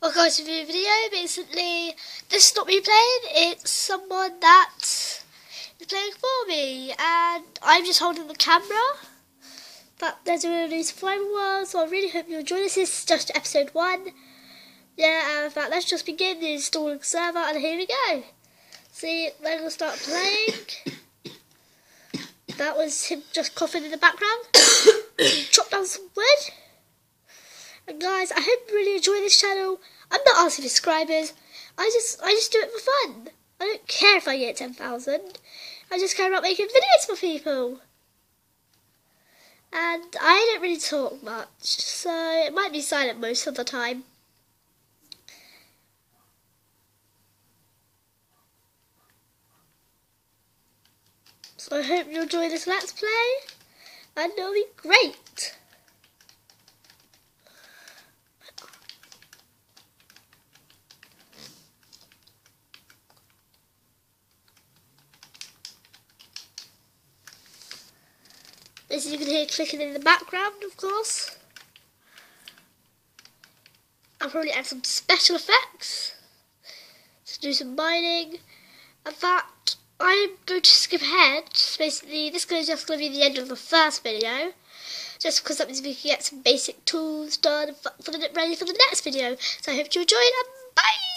Well guys, a video, basically, this is not me playing, it's someone that is playing for me, and I'm just holding the camera, but there's a new survival world, so I really hope you enjoy this, this is just episode 1, yeah, in fact, let's just begin the installing server, and here we go, see, then to start playing, that was him just coughing in the background, chop down some and guys, I hope you really enjoy this channel. I'm not asking for subscribers. I just I just do it for fun. I don't care if I get 10,000. I just care about making videos for people. And I don't really talk much, so it might be silent most of the time. So I hope you enjoy this Let's Play, and it'll be great. As you can hear clicking in the background, of course. I'll probably add some special effects to do some mining. And that I'm going to skip ahead. Basically, this is just going to be the end of the first video. Just because that means we can get some basic tools done for the, ready for the next video. So I hope you enjoyed and